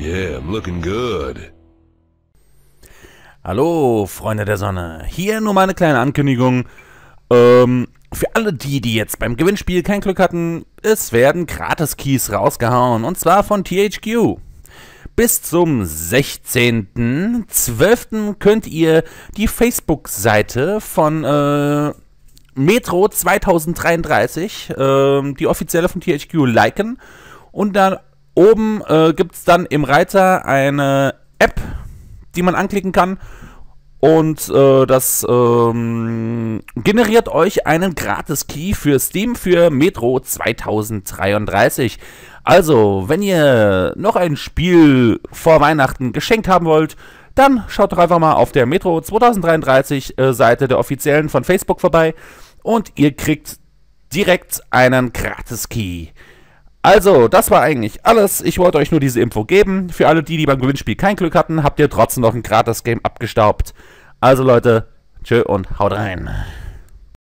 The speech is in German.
Yeah, I'm looking good. Hallo, Freunde der Sonne. Hier nur mal eine kleine Ankündigung. Ähm, für alle die, die jetzt beim Gewinnspiel kein Glück hatten, es werden Gratis-Keys rausgehauen. Und zwar von THQ. Bis zum 16.12. könnt ihr die Facebook-Seite von äh, Metro 2033, äh, die offizielle von THQ, liken. Und dann oben äh, gibt es dann im Reiter eine App, die man anklicken kann. Und äh, das ähm, generiert euch einen Gratis-Key für Steam für Metro 2033. Also, wenn ihr noch ein Spiel vor Weihnachten geschenkt haben wollt, dann schaut doch einfach mal auf der Metro 2033 äh, Seite der offiziellen von Facebook vorbei und ihr kriegt direkt einen Gratis-Key. Also, das war eigentlich alles. Ich wollte euch nur diese Info geben. Für alle die, die beim Gewinnspiel kein Glück hatten, habt ihr trotzdem noch ein Gratis-Game abgestaubt. Also Leute, tschö und haut rein.